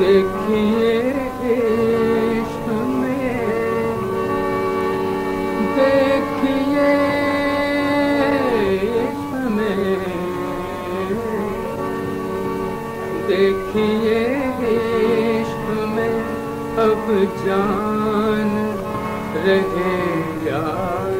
دیکھیے عشق میں۔ دیکھیے عشق میں اب جان رہے یار۔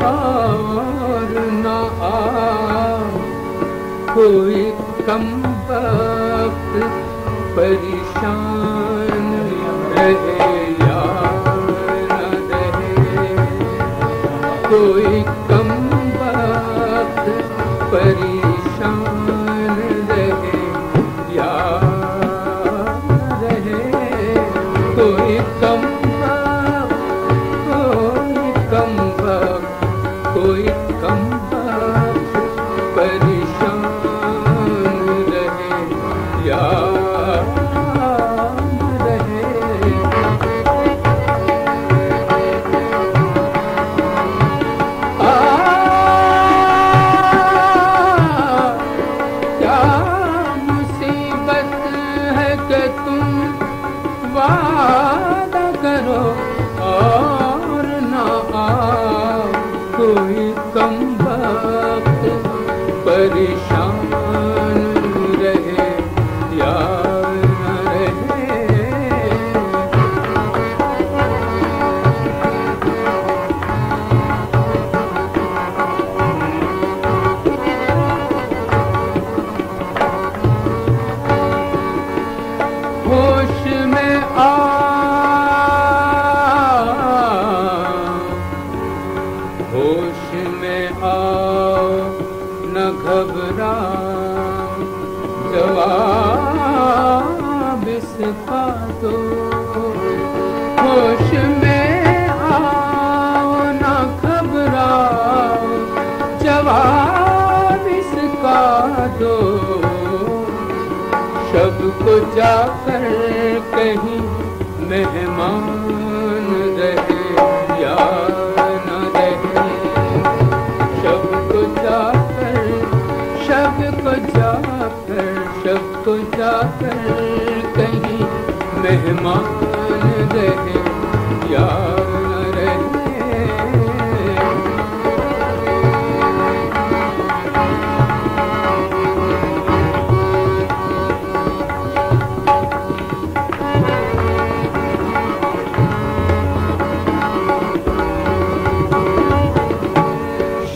پار نہ آ کوئی کم وقت پریشان رہے یا کوئی کم وقت پریشان رہے یا رہے کوئی کم سڀ جا ته ڪه مهمان لڳي يا نه دي شو جا ته سڀ جا ته سڀ جا ته ڪه مهمان لڳي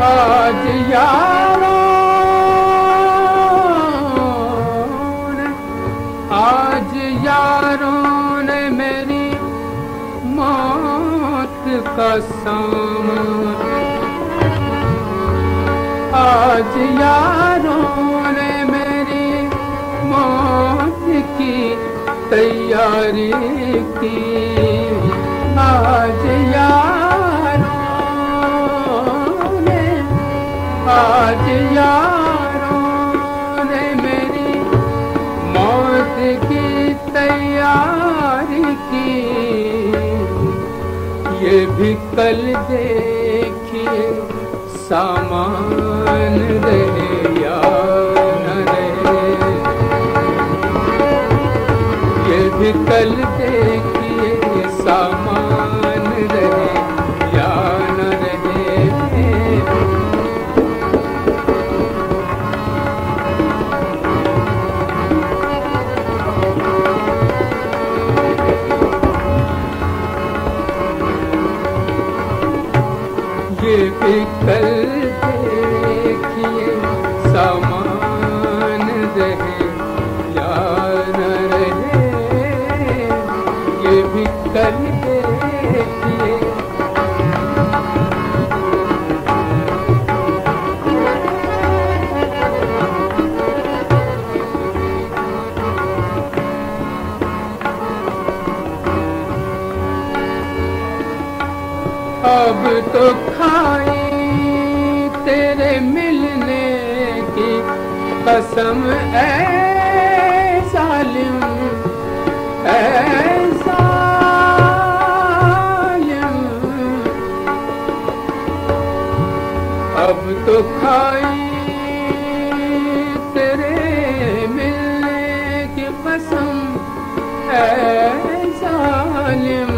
آج یاروں آج یاروں نے میری موت کا سامان آج یاروں نے میری موت کی تیاری کی۔ آج یار آج یاروں نے میری موت کی تیاری کی۔ یہ بھی کل دیکھیے سامان رہے یا نہ رہے۔ یہ بھی کل دیکھیے سامان اب تو کھائی تیرے ملنے کی قسم۔ اے ظالم اے ظالم۔ اب تو کھائی تیرے ملنے کی قسم۔ اے ظالم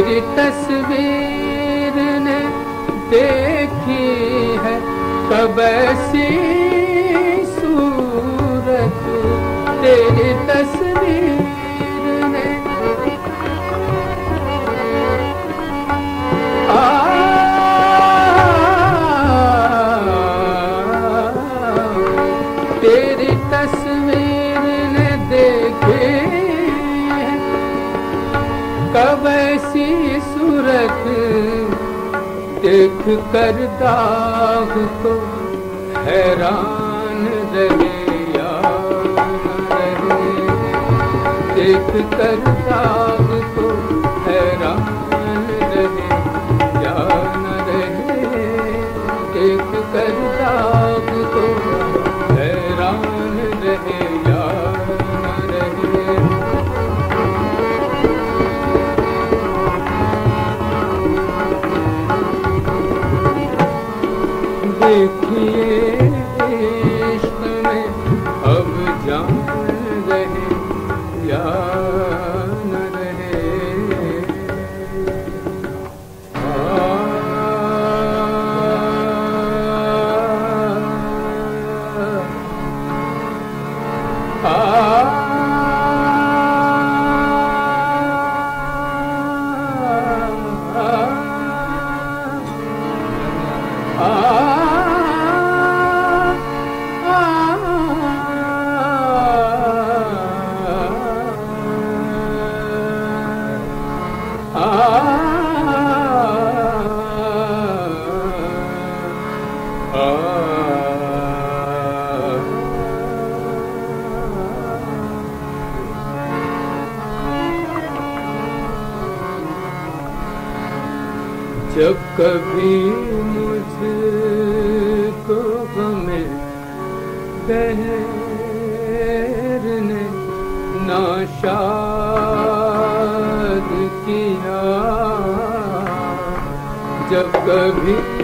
تیری تصویر نے دیکھی ہے کب ایسی دیکھ کر داغ کو حیران رہے یا نہ رہے دیکھ کر جب کبھی مجھ کو ہمیں بہر نے ناشاد کیا جب کبھی